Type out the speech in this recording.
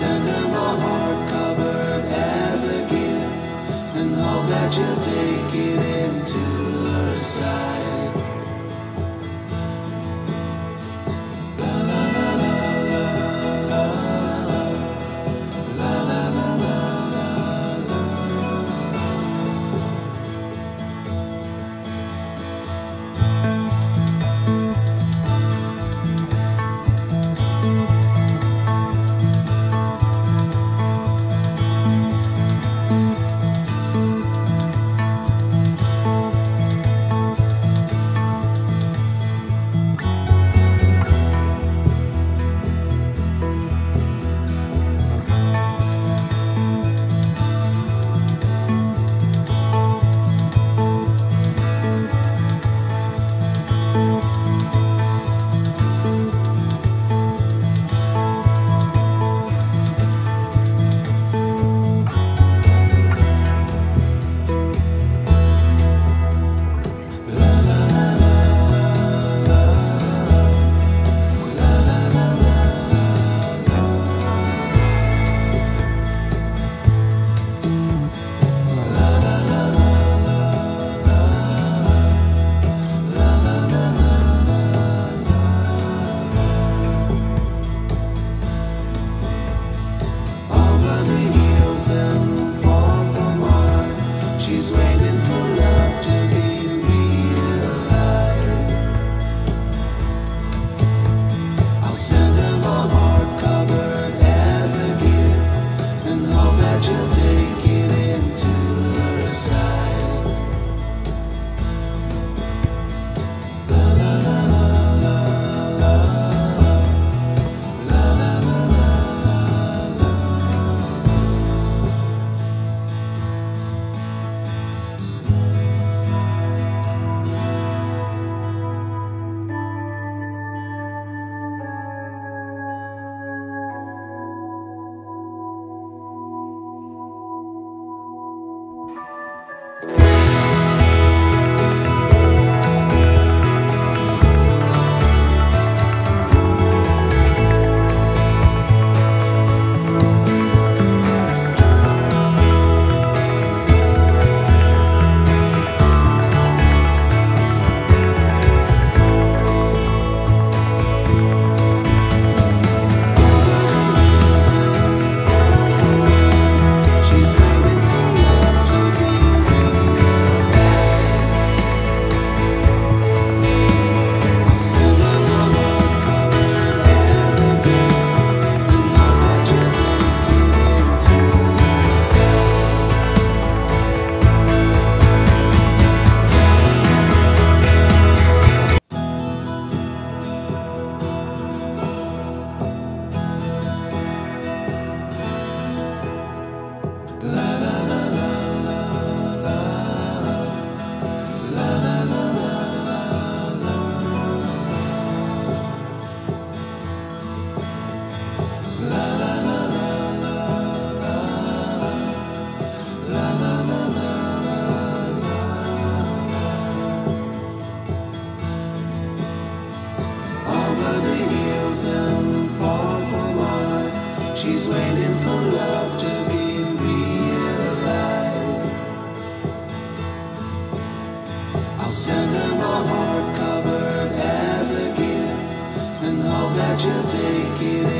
send her my heart covered as a gift and hope that you'll take give it